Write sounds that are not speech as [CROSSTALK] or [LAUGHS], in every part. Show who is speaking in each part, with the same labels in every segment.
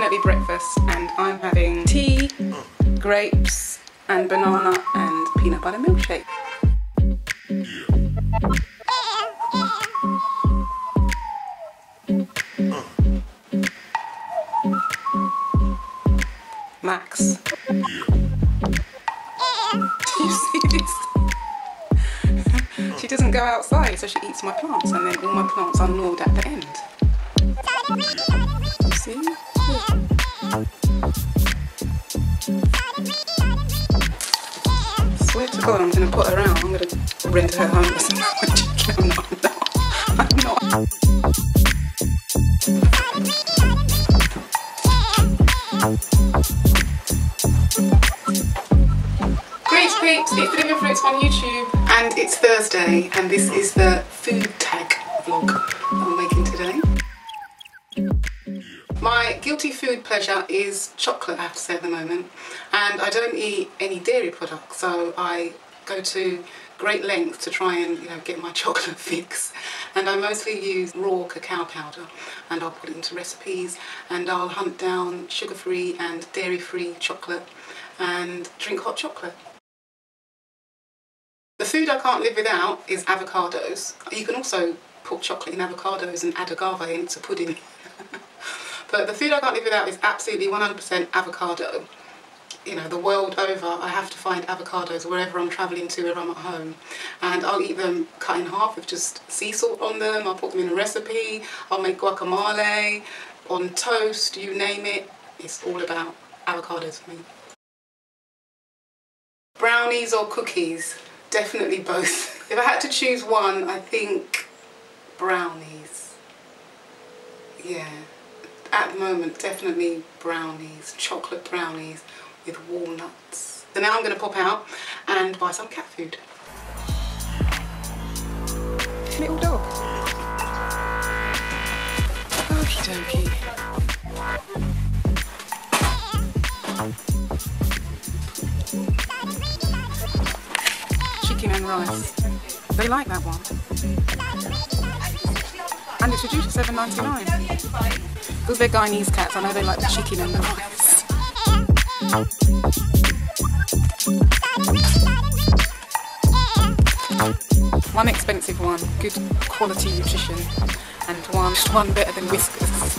Speaker 1: Definitely breakfast, and I'm having tea, grapes, and banana and peanut butter milkshake. Max. Do you see this? she doesn't go outside, so she eats my plants, and then all my plants are gnawed at the end. Swear to God, I'm gonna put her out. I'm gonna rent her home. [LAUGHS] I'm not. I'm not. I'm not. Great peeps, it's Living Fruits on YouTube and it's Thursday and this is the food tag vlog guilty food pleasure is chocolate I have to say at the moment and I don't eat any dairy products so I go to great lengths to try and you know get my [LAUGHS] chocolate fix and I mostly use raw cacao powder and I'll put it into recipes and I'll hunt down sugar-free and dairy-free chocolate and drink hot chocolate. The food I can't live without is avocados. You can also put chocolate in avocados and add agave in to pudding. [LAUGHS] but the food I can't live without is absolutely 100% avocado. You know, the world over, I have to find avocados wherever I'm travelling to, wherever I'm at home. And I'll eat them cut in half with just sea salt on them. I'll put them in a recipe. I'll make guacamole, on toast, you name it. It's all about avocados for me. Brownies or cookies? Definitely both. [LAUGHS] If I had to choose one, I think brownies. Yeah, at the moment, definitely brownies, chocolate brownies with walnuts. So now I'm going to pop out and buy some cat food. Little dog. Okie dokie. Chicken and rice. They like that one. And it's reduced to seven ninety nine. Because they're Guyanese cats, I know they like the chicken and the. One expensive one, good quality nutrition, and one one better than Whiskas.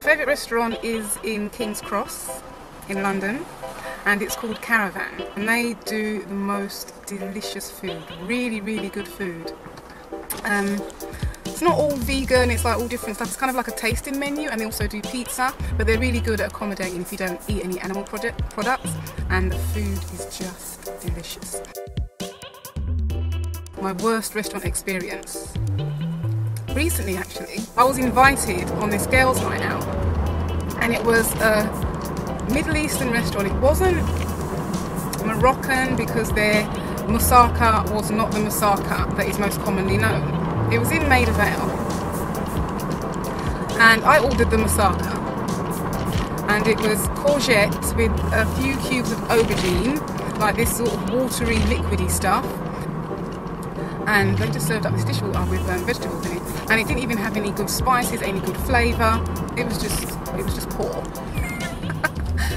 Speaker 1: Favourite restaurant is in King's Cross in London and it's called Caravan and they do the most delicious food, really really good food. Um, it's not all vegan, it's like all different stuff. It's kind of like a tasting menu and they also do pizza but they're really good at accommodating if you don't eat any animal product, products and the food is just delicious. My worst restaurant experience recently actually I was invited on this girls night out and it was a Middle Eastern restaurant it wasn't Moroccan because their moussaka was not the moussaka that is most commonly known. It was in Maida Vale. And I ordered the moussaka. And it was courgette with a few cubes of aubergine like this sort of watery liquidy stuff. And they just served up this dish with um, vegetables in it. And it didn't even have any good spices any good flavour it was just it was just poor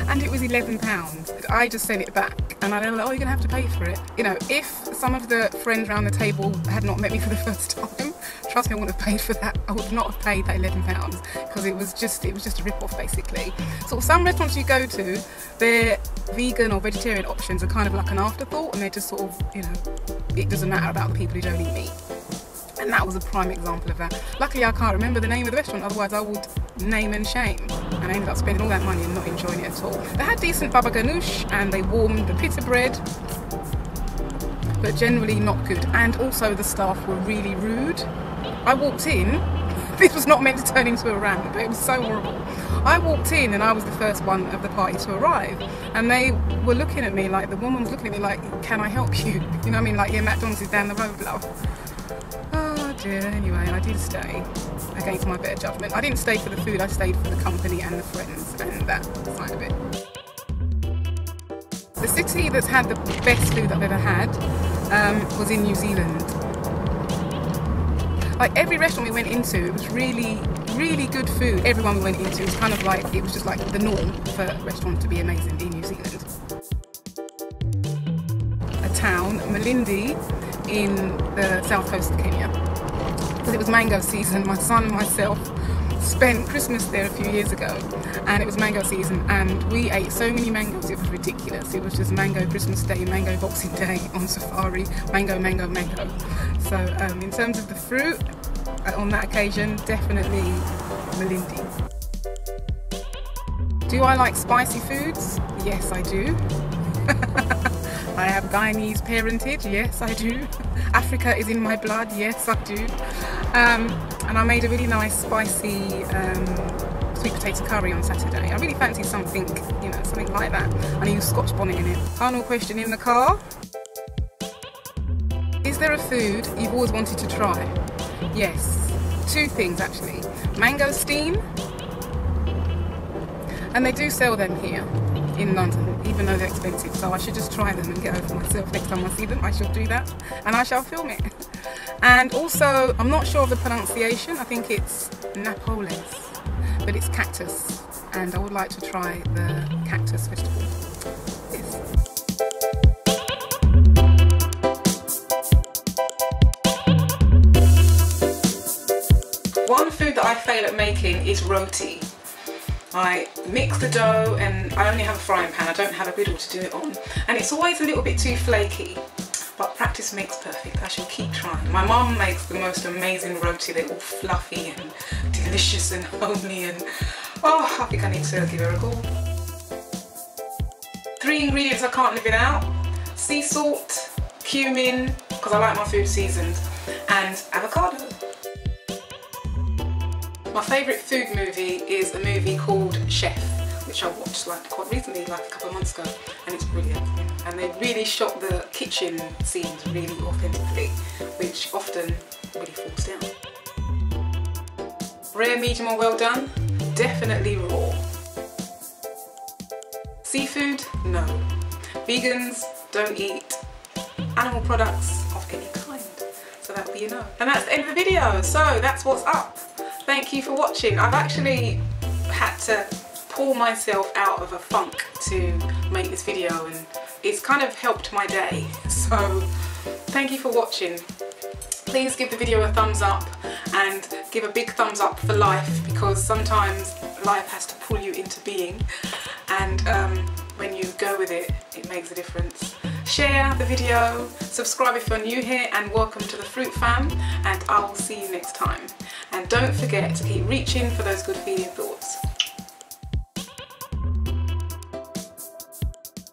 Speaker 1: and it was 11 pounds. I just sent it back. And I don't know oh you're gonna have to pay for it. You know if some of the friends around the table had not met me for the [LAUGHS] first time trust me I wouldn't have paid for that. I would not have paid that 11 pounds because it was just it was just a rip-off basically. So some restaurants you go to their vegan or vegetarian options are kind of like an afterthought and they're just sort of you know it doesn't matter about the people who don't eat meat and that was a prime example of that. Luckily I can't remember the name of the restaurant, otherwise I would name and shame. And I ended up spending all that money and not enjoying it at all. They had decent baba ganoush and they warmed the pita bread, but generally not good. And also the staff were really rude. I walked in, [LAUGHS] this was not meant to turn into a rant, but it was so horrible. I walked in and I was the first one of the party to arrive. And they were looking at me like, the woman was looking at me like, can I help you? [LAUGHS] You know what I mean? Like, yeah, McDonald's is down the road, love. Dear, anyway, I did stay against my better judgment. I didn't stay for the food, I stayed for the company and the friends, and that side of it. The city that's had the best food I've ever had um, was in New Zealand. Like every restaurant we went into, it was really, really good food. Everyone we went into, it was kind of like, it was just like the norm for a restaurant to be amazing in New Zealand. A town, Malindi, in the south coast of Kenya. Because it was mango season, my son and myself spent Christmas there a few years ago and it was mango season and we ate so many mangoes it was ridiculous. It was just mango Christmas Day, mango Boxing Day on safari, mango, mango, mango. So um, in terms of the fruit, uh, on that occasion, definitely Malindi. Do I like spicy foods? Yes, I do. [LAUGHS] I have Guyanese parentage, yes I do. [LAUGHS] Africa is in my blood, yes I do. Um, and I made a really nice spicy um, sweet potato curry on Saturday. I really fancy something, you know, something like that. And I used scotch bonnet in it. Final question in the car. Is there a food you've always wanted to try? Yes, two things actually. Mangosteen, and they do sell them here in London, even though they're expensive. So I should just try them and get over myself next time I see them. I shall do that and I shall film it. [LAUGHS] And also, I'm not sure of the pronunciation. I think it's Napoles, but it's cactus. And I would like to try the cactus vegetable. One food that I fail at making is roti. I mix the dough and I only have a frying pan, I don't have a griddle to do it on. And it's always a little bit too flaky, but practice makes perfect. I shall keep trying. My mum makes the most amazing roti. They're all fluffy and delicious and [LAUGHS] homely and oh, I think I need to give her a call. Three ingredients I can't live without. Sea salt, cumin, because I like my food seasoned, and avocado. My favourite food movie is a movie called Chef, which I watched like quite recently, like a couple of months ago, and it's brilliant. And they really shot the kitchen scenes really authentically, which often really falls down. Rare, medium or well done? Definitely raw. Seafood? No. Vegans don't eat animal products of any kind. So that'll be a no. And that's the end of the video. So that's what's up thank you for watching. I've actually had to pull myself out of a funk to make this video and it's kind of helped my day. [LAUGHS] So thank you for watching. Please give the video a thumbs up and give a big thumbs up for life because sometimes life has to pull you into being and um, when you go with it, it makes a difference. Share the video, subscribe if you're new here and welcome to the Fruit Fam and I will see you next time. And don't forget to keep reaching for those good feeling thoughts.